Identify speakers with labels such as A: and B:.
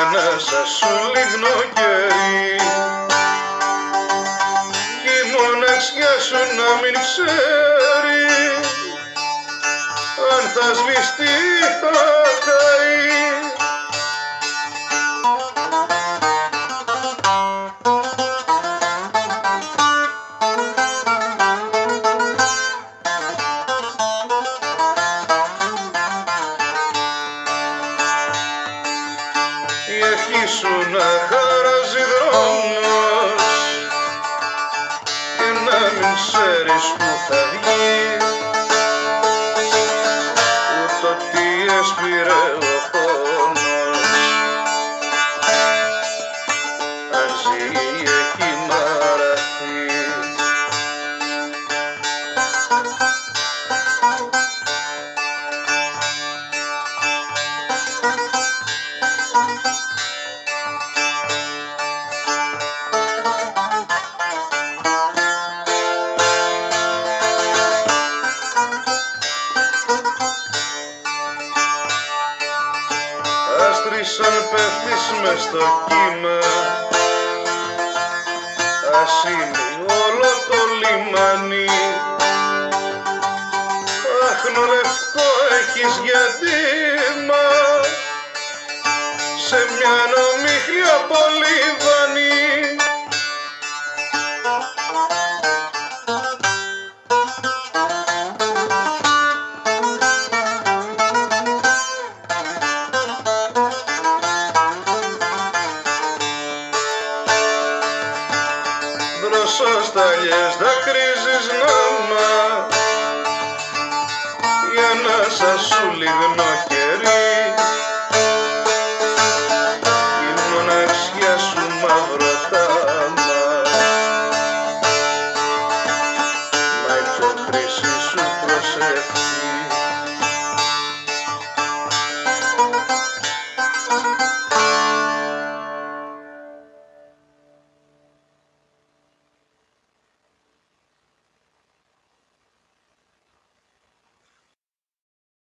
A: ανάσα σου λιγνό και η μοναξιά σου να μην ξέρεις αν θα σβηστεί θα ήλιος πυρελοχώνας Αζήλια στο κύμα. Ας είναι όλο το λιμάνι. Άχνο λευκό έχεις γιατί μα Σε μια νομίχλια πολυβανή